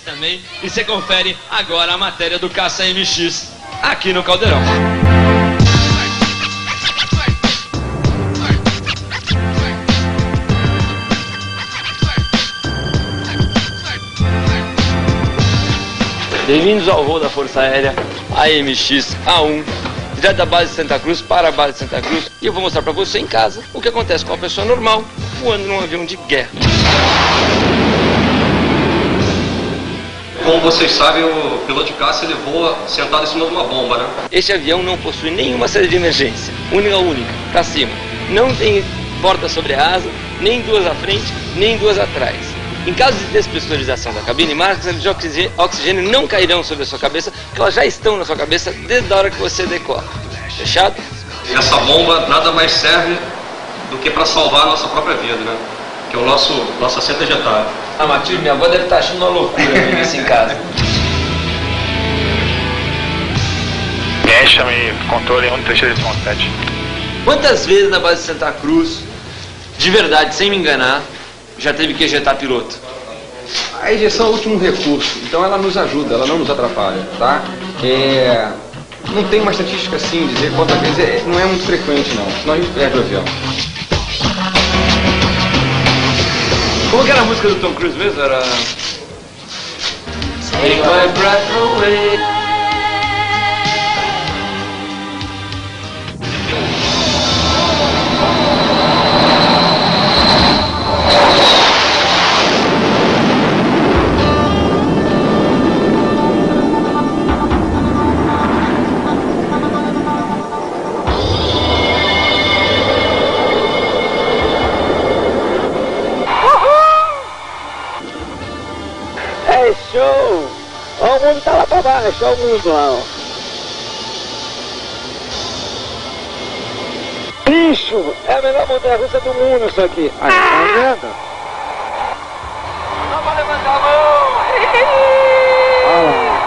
também. E você confere agora a matéria do Caça MX aqui no Caldeirão. Bem-vindos ao voo da Força Aérea AMX A1, direto da base de Santa Cruz para a base de Santa Cruz. E eu vou mostrar para você em casa o que acontece com uma pessoa normal voando num avião de guerra. Como vocês sabem, o piloto de caça ele voa sentado em cima de uma bomba, né? Este avião não possui nenhuma saída de emergência, única única, para cima. Não tem porta sobre a asa, nem duas à frente, nem duas atrás. Em caso de despressurização da cabine, marcas de oxigênio, não cairão sobre a sua cabeça, porque elas já estão na sua cabeça desde a hora que você decola. Fechado? Essa bomba nada mais serve do que para salvar a nossa própria vida, né? Que é o nosso, nosso assento ejetável. Ah, Matilde, minha avó deve estar achando uma loucura ver isso em casa. É, chame controle 13717. Quantas vezes na base de Santa Cruz, de verdade, sem me enganar, já teve que ejetar piloto? A ejeção é o último recurso, então ela nos ajuda, ela não nos atrapalha, tá? É, não tem uma estatística assim, dizer quantas vezes, é- não é muito frequente não, senão a gente perde o avião. Como que era a música do Tom Cruise mesmo? Era. Take my breath away. Show! Ó, o mundo tá lá pra baixo, ó o mundo lá, ó. Bicho! É a melhor montanha russa do mundo isso aqui. Aí, tá vendo? Não vou levantar a mão! Olha lá.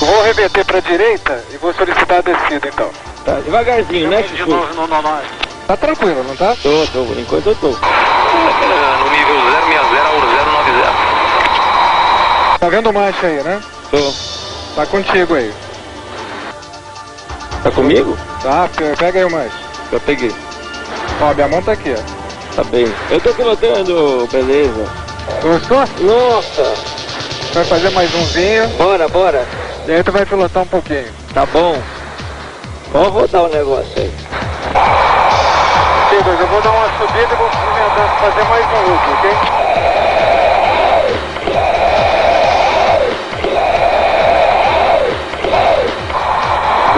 Vou remeter pra direita e vou solicitar a descida então. Tá, devagarzinho, né, De Chuchu? novo no normal. Tá tranquilo, não tá? Tô, tô, por enquanto eu tô. Tá vendo o macho aí, né? Tô. Tá contigo aí. Tá comigo? Tá, pe- pega aí o macho. Eu peguei. Ó, minha mão tá aqui, ó. Tá bem. Eu tô pilotando, beleza. Gostou? Nossa! Vai fazer mais umzinho, Bora, bora. e aí tu vai pilotar um pouquinho. Tá bom. Vamos rodar o negócio aí. Douglas, eu vou dar uma subida e vou experimentar fazer mais um loop, ok?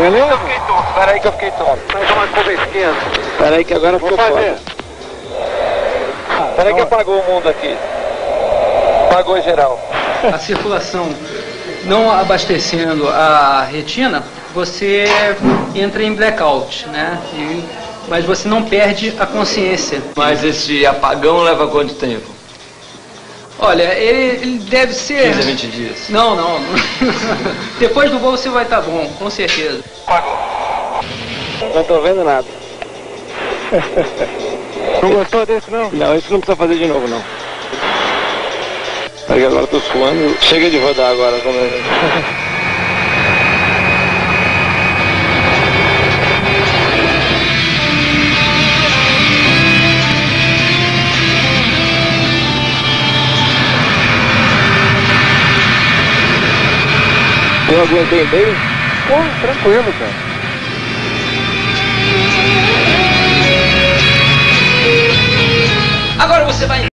Beleza? tonto, peraí que eu fiquei tonto. Mais uma curva esquerda. Peraí que agora Vou ficou fazer. foda. Peraí que apagou o mundo aqui. Apagou geral. a circulação não abastecendo a retina, você entra em blackout, né? E- mas você não perde a consciência. Mas esse apagão leva quanto tempo? Olha, ele, ele deve ser. 15 a 20 dias. Não, não. Depois do voo você vai estar bom, com certeza. Não tô vendo nada. Não gostou desse não? Não, isso não precisa fazer de novo, não. Peraí que agora eu tô suando. Chega de rodar agora. Como é. eu aguentei bem. Pô, tranquilo, cara. Agora você vai.